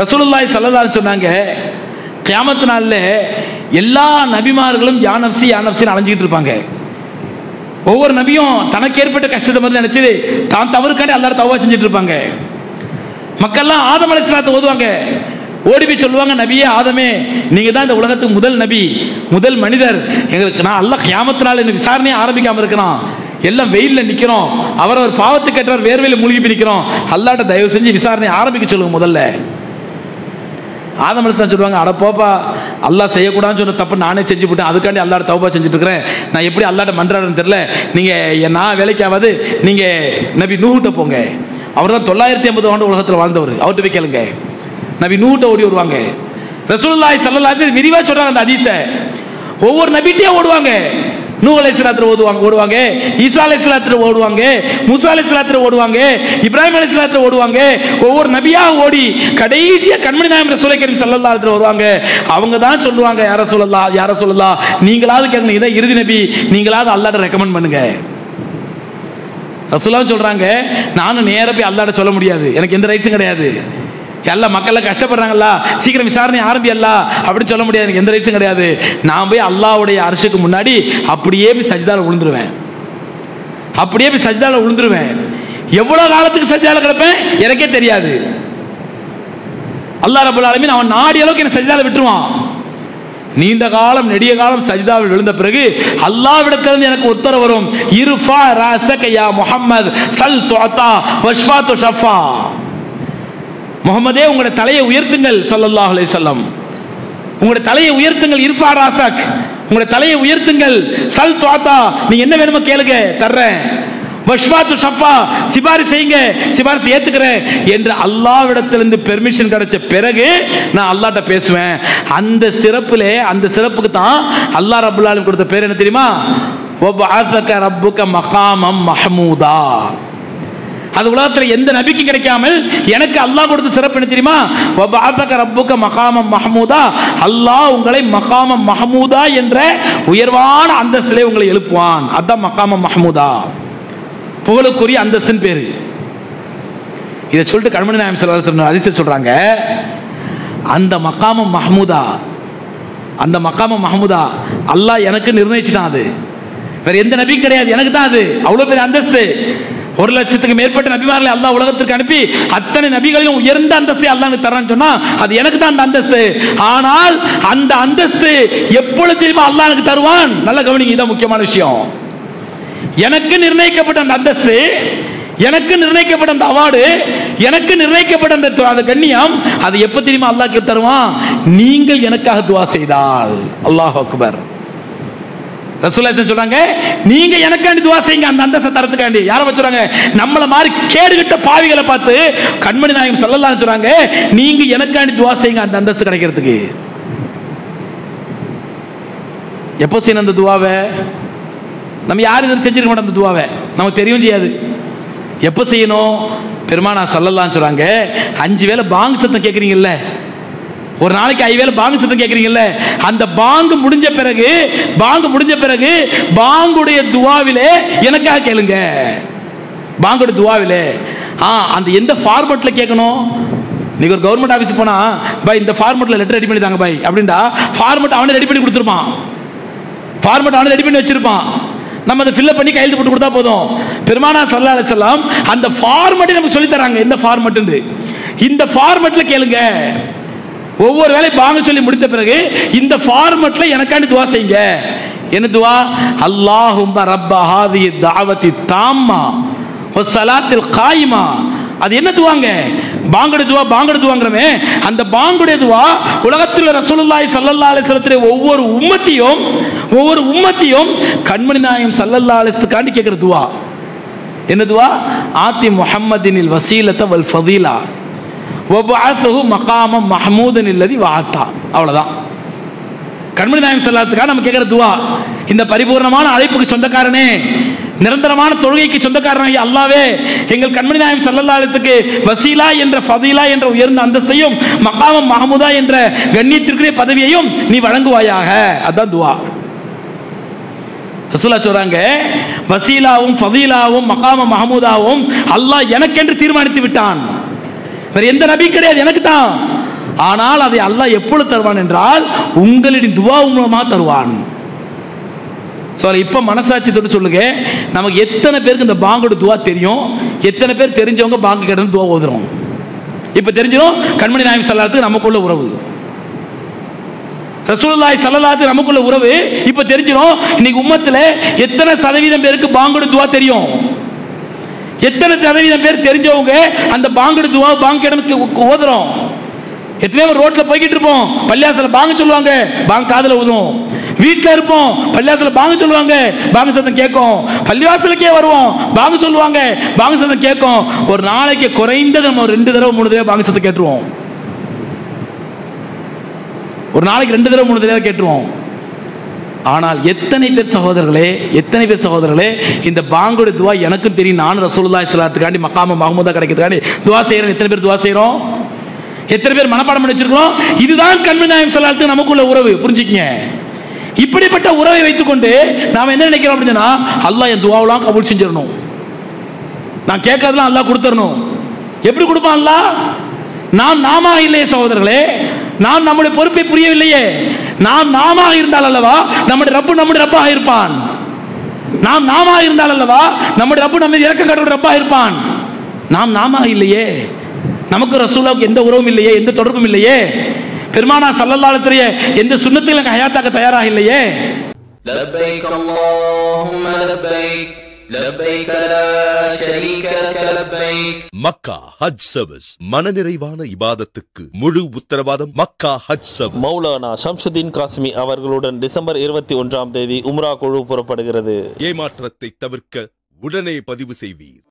ரசூலுல்லாய் ஸல்லல்லாஹு சொன்னாங்க கியாமத்து நாளில் எல்லா நபிமார்களும் யானப்சி யானப்சின்னு அலைஞ்சிக்கிட்டு இருப்பாங்க. ஒவ்வொரு நபியும் தனக்கு ஏற்பட்ட கஷ்டத்தை மாதிரி நினச்சி தான் தவறுக்காண்டி எல்லாரும் தவா செஞ்சுட்டு இருப்பாங்க. மக்கள்லாம் ஆதம் அலைஹிஸ்ஸலாத்தை ஓதுவாங்க. ஓடி போய் சொல்லுவாங்க நபியே ஆதமே நீங்கள் தான் இந்த உலகத்துக்கு முதல் நபி முதல் மனிதர். எங்களுக்கு நான் எல்லாம் கியாமத்து நாள் இந்த விசாரணையை ஆரம்பிக்காம இருக்கிறோம். எல்லாம் வெயிலில் நிற்கிறோம் அவரவர் பாவத்துக்கு கேட்டவர் வேர்வையில் மூழ்கி போய் நிற்கிறோம் அல்லாட்ட தயவு செஞ்சு விசாரணையை ஆரம்பிக்க சொல்லுங்க முதல்ல. ஆதம் சொல்லுவாங்க அட போப்பா அல்லாஹ் செய்யக்கூடாதுன்னு சொன்ன தப்பு நானே செஞ்சு விட்டேன் அதுக்காண்டி அல்லாட தௌபா செஞ்சுட்டு இருக்கிறேன் நான் எப்படி அல்லாட்ட மன்றாடுன்னு தெரியல. நீங்கள் நான் வேலைக்கு நீங்கள் நபி நூகிட்ட போங்க. அவர் தான் தொள்ளாயிரத்தி ஐம்பது ஆண்டு உலகத்தில் வாழ்ந்தவர். அவர்கிட்ட போய் கேளுங்க. நபி நூகிட்ட ஓடி வருவாங்க. ரசூல்லாய் ஸல்லல்லாஹு விரிவாக சொல்கிறாங்க அந்த அதிசை ஒவ்வொரு நபிட்டையும் ஓடுவாங்க. நூ அலைஹிஸ்ஸலாத்துல ஓடுவாங்க ஓடுவாங்க. ஈசா அலைஹிஸ்ஸலாத்துல ஓடுவாங்க முசா அலைஹிஸ்ஸலாத்துல ஓடுவாங்க இப்ராஹிம் அலைஹிஸ்ஸலாத்துல ஓடுவாங்க. ஒவ்வொரு நபியாக ஓடி கடைசியா கண்மணி நாயம் ரசூலை கரீம் ஸல்லல்லாஹு வருவாங்க. அவங்க தான் சொல்லுவாங்க யார சொல்லலாம் யார சொல்லலாம் நீங்களாவது கேட்கணும் இதான் இறுதி நபி நீங்களாவது அல்லாட்ட ரெக்கமெண்ட் பண்ணுங்க. ரசூலாவும் சொல்றாங்க நானும் நேர போய் அல்லாட்ட சொல்ல முடியாது எனக்கு எந்த ரைட்ஸும் கிடையாது. எல்லா மக்கள்லாம் கஷ்டப்படுறாங்களா சீக்கிரம் விசாரணை ஆரம்பியல்லா. அப்படின்னு சொல்ல முடியாது. எந்த ரைட்ஸும் கிடையாது. நான் போய் அல்லாவுடைய அரசுக்கு முன்னாடி அப்படியே போய் சஜிதாவில் விழுந்துருவேன் அப்படியே போய் சஜிதாவில் விழுந்துருவேன் எவ்வளோ காலத்துக்கு சஜிதாவில் கிடப்பேன்? எனக்கே தெரியாது. அல்லா ரபுல் ஆலமீன் அவன் நாடி அளவுக்கு என்ன சஜிதாவில் விட்டுருவான். நீண்ட காலம் நெடிய காலம் சஜிதாவில் விழுந்த பிறகு அல்லாவிடத்திலிருந்து எனக்கு உத்தரவு வரும். இருஃபா ராசகையா முஹம்மது சல் துஅத்தா வஷ்ஃபா துஷஃபா. முகமதே உங்களோட தலையை உயர்த்துங்கள் சல்லல்லாஹ் அலைஹி சொல்லம் உங்களோட தலையை உயர்த்துங்கள் இர்ஃபா ராசாக். உங்களோட தலையை உயர்த்துங்கள் சல் துவாத்தா நீங்க என்ன வேணுமோ கேளுங்க தர்றேன். வஷ்வாத்து ஷஃபா சிபாரிசு செய்யுங்க சிபாரிசு ஏத்துக்கிறேன் என்று அல்லாவிடத்திலிருந்து பெர்மிஷன் கிடைச்ச பிறகு நான் அல்லாட்ட பேசுவேன். அந்த சிறப்பிலே அந்த சிறப்புக்கு தான் அல்லாஹ் ரபுல்லாலும் கொடுத்த பேர் என்ன தெரியுமா? வபஅஸக ரப்புக மகாமம் மஹமூதா. அது உலகத்தில் எந்த நபிக்கும் கிடைக்காமல் எனக்கு அல்லாஹ் கொடுத்த சிறப்பு என்ன தெரியுமா? வபஅஸக மகாமம் மஹமூதா. அல்லாஹ் உங்களை மகாமம் மஹமூதா என்ற உயர்வான அந்தஸ்திலே உங்களை எழுப்புவான். அதான் மகாமம் மஹமூதா. புகழுக்குரிய அந்தஸ்துன்னு பேரு. இதை சொல்லிட்டு கண்மணி நாயம் சொல்ல அதிசய சொல்றாங்க அந்த மக்காமம் மஹமூதா. அந்த மக்காமம் மஹமூதா. அல்லாஹ் எனக்கு நிர்ணயிச்சிட்டான் அது. வேற எந்த நபியும் கிடையாது. எனக்கு தான் அது. அவ்வளோ பெரிய அந்தஸ்து. ஒரு லட்சத்துக்கு மேற்பட்ட நபிமார்களை அல்லாஹ் உலகத்திற்கு அனுப்பி அத்தனை நபிகளையும் உயர்ந்த அந்தஸ்தை அல்லாஹ் தரான்னு சொன்னா அது எனக்கு தான் அந்த அந்தஸ்து. ஆனால் அந்த அந்தஸ்து எப்பொழுது தெரியுமா அல்லாஹ் எனக்கு தருவான்? நல்ல கவனிங்க இதான் முக்கியமான விஷயம். எனக்கு நிர்ணயிக்கப்பட்ட அந்த அந்தஸ்து எனக்கு நிர்ணயிக்கப்பட்ட அந்த அவார்டு எனக்கு நிர்ணயிக்கப்பட்ட அந்த அந்த கண்ணியம் அது எப்போ தெரியுமா அல்லாஹ் தருவான்? நீங்கள் எனக்காக துவா செய்தால். அல்லாஹ் அக்பர். ரசூலாசன் சொல்றாங்க நீங்க எனக்காண்டி துவா செய்யுங்க அந்த அந்தஸ்தை தரத்துக்காண்டி. யாரை வச்சுறாங்க நம்மள மாதிரி கேடுகிட்ட பாவிகளை பார்த்து கண்மணி நாயகம் சொல்லலாம் சொல்றாங்க நீங்க எனக்காண்டி துவா செய்யுங்க அந்த அந்தஸ்து கிடைக்கிறதுக்கு. எப்போ செய்யணும் அந்த துவாவை? நம்ம யார் இதில் செஞ்சிருக்க மாட்டோம் அந்த துவாவை? நமக்கு தெரியவும் செய்யாது. எப்போ செய்யணும்? பெருமானா சல்லல்லான்னு சொல்றாங்க அஞ்சு வேளை பாங்கு சத்தம் கேட்குறீங்கல்ல ஒரு நாளைக்கு ஐ பாங்கு சத்தம் கேட்குறீங்கல்ல அந்த பாங்கு முடிஞ்ச பிறகு பாங்கு முடிஞ்ச பிறகு பாங்குடைய துவாவிலே எனக்காக கேளுங்க. பாங்குடைய துவாவிலே. ஆ அந்த எந்த ஃபார்மெட்டில் கேட்கணும் நீங்கள் ஒரு கவர்மெண்ட் ஆஃபீஸ் போனால் பாய் இந்த ஃபார்மெட்டில் லெட்டர் ரெடி பண்ணி தாங்க பாய் அப்படின்டா ஃபார்மெட் அவனே ரெடி பண்ணி கொடுத்துருப்பான். ஃபார்மெட் அவனே ரெடி பண்ணி வச்சிருப்பான். நம்ம அதை ஃபில்அப் பண்ணி கையெழுத்து போட்டு கொடுத்தா போதும். பெருமானா சல்லா அலிசல்லாம் அந்த ஃபார்மெட்டை நமக்கு சொல்லித்தராங்க எந்த ஃபார்மெட்டுன்னு இந்த ஃபார்மெட்டில் கேளுங்க. ஒவ்வொரு வேலையும் வாங்க சொல்லி முடித்த பிறகு இந்த ஃபார்மட்ல எனக்காண்டி துவா செய்யுங்க. என்ன துவா? அல்லாஹும் ரப்ப ஹாதி தாவத்தி தாம்மா சலாத்தில் காயிமா அது என்ன துவாங்க? பாங்கட துவா பாங்கட துவாங்கிறமே. அந்த பாங்குடைய துவா உலகத்தில் ரசூலுல்லாய் சல்லல்லா அலைஹி ஒவ்வொரு உம்மத்தையும் ஒவ்வொரு உம்மத்தையும் கண்மணி நாயம் சல்லல்லா அலிஸ்துக்காண்டி கேட்குற துவா. என்ன துவா? ஆத்தி முஹம்மதினில் வசீலத்த வல் ஃபதீலா. வபஅஸஹு மகாமம் மஹமூதன் இல்லதி வாத்தா அவ்வளோதான் கண்மணி நாயம் செல்லாத்துக்காக நம்ம கேட்குற துவா இந்த பரிபூர்ணமான அழைப்புக்கு சொந்தக்காரனே நிரந்தரமான தொழுகைக்கு சொந்தக்காரனாகி அல்லாவே எங்கள் கண்மணி நாயம் சல்லல்லாத்துக்கு வசீலா என்ற ஃபதீலா என்ற உயர்ந்த அந்தஸ்தையும் மகாமம் மஹமுதா என்ற கண்ணியத்திற்குரிய பதவியையும் நீ வழங்குவாயாக. அதான் துவா. ரசூலா சொல்றாங்க வசீலாவும் ஃபதீலாவும் மகாம மஹமூதாவும் அல்லாஹ் எனக்கென்று தீர்மானித்து விட்டான். வேற எந்த நபி கிடையாது எனக்கு தான். ஆனால் அதை அல்லாஹ் எப்பொழுது தருவான் என்றால் உங்களின் துவா மூலமாக தருவான். ஸோ இப்போ மனசாட்சி தொட்டு சொல்லுங்க. நமக்கு எத்தனை பேருக்கு இந்த பாங்கோட துவா தெரியும்? எத்தனை பேர் தெரிஞ்சவங்க பாங்கு கிட்ட துவா ஓதுறோம்? இப்போ தெரிஞ்சிடும் கண்மணி நாயம் சல்லாத்துக்கு நமக்குள்ள உறவு. ரசூலுல்லாஹி சல்லல்லாத்து நமக்குள்ள உறவு. இப்போ தெரிஞ்சிடும் இன்னைக்கு உம்மத்துல எத்தனை சதவீதம் பேருக்கு பாங்கோட துவா தெரியும்? எத்தனை சதவீதம் பேர் தெரிஞ்சவங்க அந்த பாங்கோட துவா பாங்கு இடத்துக்கு ஓதுறோம். எத்தனை பேர் ரோட்ல போய்கிட்டு இருப்போம். பள்ளியாசல பாங்க சொல்லுவாங்க பாங்க காதில் ஊதும். வீட்டில் இருப்போம் பள்ளியாசல பாங்க சொல்லுவாங்க பாங்க சத்தம் கேட்கும். பள்ளிவாசலுக்கே வருவோம் பாங்க சொல்லுவாங்க பாங்க சத்தம் கேட்கும். ஒரு நாளைக்கு குறைந்தது நம்ம ஒரு ரெண்டு தடவை மூணு தடவை பாங்க சத்தம் கேட்டுருவோம். ஒரு நாளைக்கு ரெண்டு தடவை மூணு தடவை கேட்டுருவோம். ஆனால் எத்தனை பேர் சகோதரர்களே எத்தனை பேர் சகோதரர்களே இந்த பாங்குடைய துவா எனக்கும் தெரியும். நானும் ரசூலுல்லாஹி இஸ்லாத்துக்காண்டி மக்காம மஹமூதா கிடைக்கிறதுக்காண்டி துவா செய்கிறோம் எத்தனை பேர் துவா செய்கிறோம் எத்தனை பேர் மனப்பாடம் பண்ணி வச்சிருக்கிறோம்? இதுதான் கண்மணி நாயம் ஸல்லல்லாஹு நமக்குள்ள உறவு. புரிஞ்சுக்கங்க. இப்படிப்பட்ட உறவை வைத்துக்கொண்டு நாம் என்ன நினைக்கிறோம் அப்படின்னா அல்லாஹ் என் துவாவெல்லாம் கபூல் செஞ்சிடணும். நான் கேட்கறதெல்லாம் அல்லாஹ் கொடுத்துடணும். எப்படி கொடுப்பான் அல்லாஹ்? நாம் நாம இல்லையே சகோதரர்களே நாம் நம்முடைய பொறுப்பை புரியவில்லையே. நாம் நாம இருந்தால் அல்லவா நம்முடைய ரப்பு நம்முடைய ரப்பாக இருப்பான். நாம் நாம இருந்தால் அல்லவா நம்முடைய ரப்பு நம்ம இறக்க கடவுள் ரப்பாக இருப்பான். நாம் நாம இல்லையே. நமக்கு ரசூலாவுக்கு எந்த உறவும் இல்லையே எந்த தொடர்பும் இல்லையே. பெருமானா சல்லல்லாஹுடைய எந்த சுண்ணத்திலும் ஹயாத்தாக்க தயாராக இல்லையே. மக்கா ஹஜ் சர்வீஸ். மனநிறைவான இபாதத்துக்கு முழு உத்தரவாதம் மக்கா ஹஜ் சர்வீஸ். மௌலானா சம்சுதீன் காசிமி அவர்களுடன் டிசம்பர் இருபத்தி ஒன்றாம் தேதி உம்ரா குழு புறப்படுகிறது. ஏமாற்றத்தை தவிர்க்க உடனே பதிவு செய்வீர்.